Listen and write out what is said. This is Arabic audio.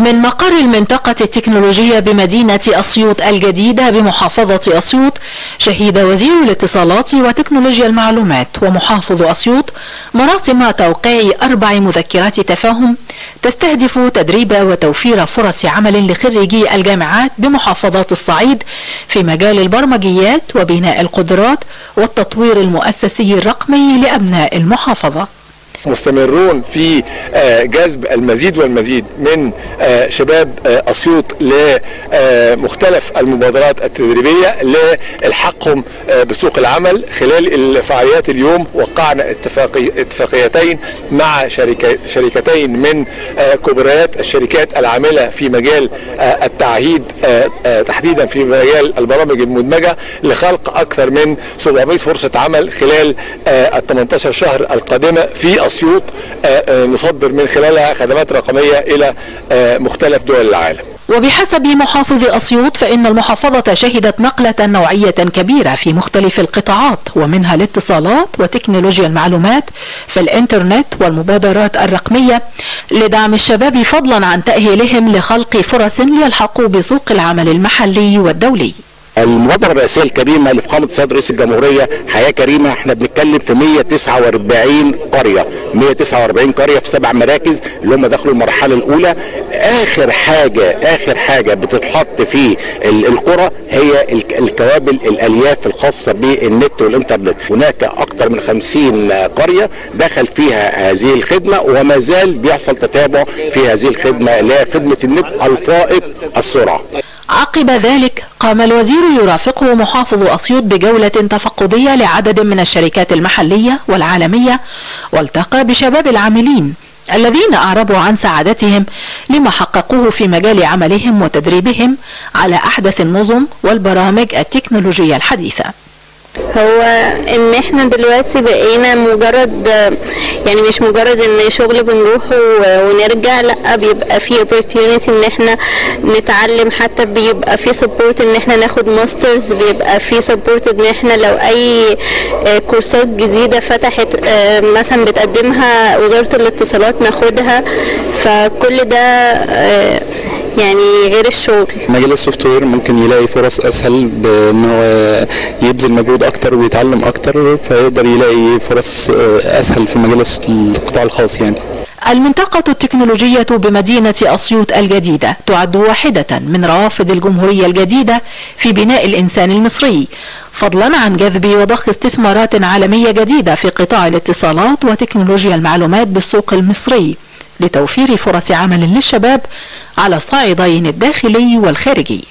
من مقر المنطقة التكنولوجية بمدينة أسيوط الجديدة بمحافظة أسيوط شهد وزير الاتصالات وتكنولوجيا المعلومات ومحافظ أسيوط مراسم توقيع أربع مذكرات تفاهم تستهدف تدريب وتوفير فرص عمل لخريجي الجامعات بمحافظات الصعيد في مجال البرمجيات وبناء القدرات والتطوير المؤسسي الرقمي لأبناء المحافظة. مستمرون في جذب المزيد والمزيد من شباب أسيوط لمختلف المبادرات التدريبية لإلحاقهم بسوق العمل خلال الفعاليات اليوم وقعنا اتفاقي اتفاقيتين مع شركتين من كبريات الشركات العاملة في مجال التعهيد تحديدا في مجال البرامج المدمجة لخلق أكثر من 700 فرصة عمل خلال ال 18 شهر القادمة في اسيوط نصدر من خلالها خدمات رقمية إلى مختلف دول العالم. وبحسب محافظ أسيوط فإن المحافظة شهدت نقلة نوعية كبيرة في مختلف القطاعات ومنها الاتصالات وتكنولوجيا المعلومات في الإنترنت والمبادرات الرقمية لدعم الشباب فضلا عن تأهيلهم لخلق فرص ليلحقوا بسوق العمل المحلي والدولي. المبادرة الرئاسية الكريمة اللي في قامة رئيس الجمهورية حياة كريمة. إحنا بنتكلم في 149 قرية. 149 قرية في سبع مراكز اللي هم دخلوا المرحلة الأولى. آخر حاجة آخر حاجة بتتحط في القرى هي الكوابل الألياف الخاصة بالنت والإنترنت. هناك أكثر من 50 قرية دخل فيها هذه الخدمة وما زال بيحصل تتابع في هذه الخدمة اللي هي خدمه النت الفائق السرعة. عقب ذلك قام الوزير يرافقه محافظ أسيوط بجولة تفقدية لعدد من الشركات المحلية والعالمية والتقى بشباب العاملين الذين أعربوا عن سعادتهم لما حققوه في مجال عملهم وتدريبهم على أحدث النظم والبرامج التكنولوجية الحديثة. هو إن إحنا دلوقتي بقينا مجرد يعني مش مجرد إن شغل بنروح ونرجع لأ بيبقى في opportunity إن إحنا نتعلم حتى بيبقى في support إن إحنا ناخد masters بيبقى في support إن إحنا لو أي كورسات جديدة فتحت مثلا بتقدمها وزارة الاتصالات ناخدها فكل ده يعني غير الشغل. مجال ال software ممكن يلاقي فرص أسهل بإن هو يبذل مجهود أكتر ويتعلم أكتر فيقدر يلاقي فرص أسهل في مجال القطاع الخاص يعني. المنطقة التكنولوجية بمدينة أسيوط الجديدة تعد واحدة من روافد الجمهورية الجديدة في بناء الإنسان المصري. فضلا عن جذب وضخ استثمارات عالمية جديدة في قطاع الاتصالات وتكنولوجيا المعلومات بالسوق المصري. لتوفير فرص عمل للشباب على الصعيدين الداخلي والخارجي.